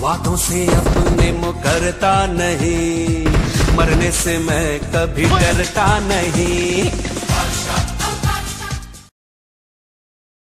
वादों से अपने मुकरता नहीं। मरने से मैं कभी डरता नहीं।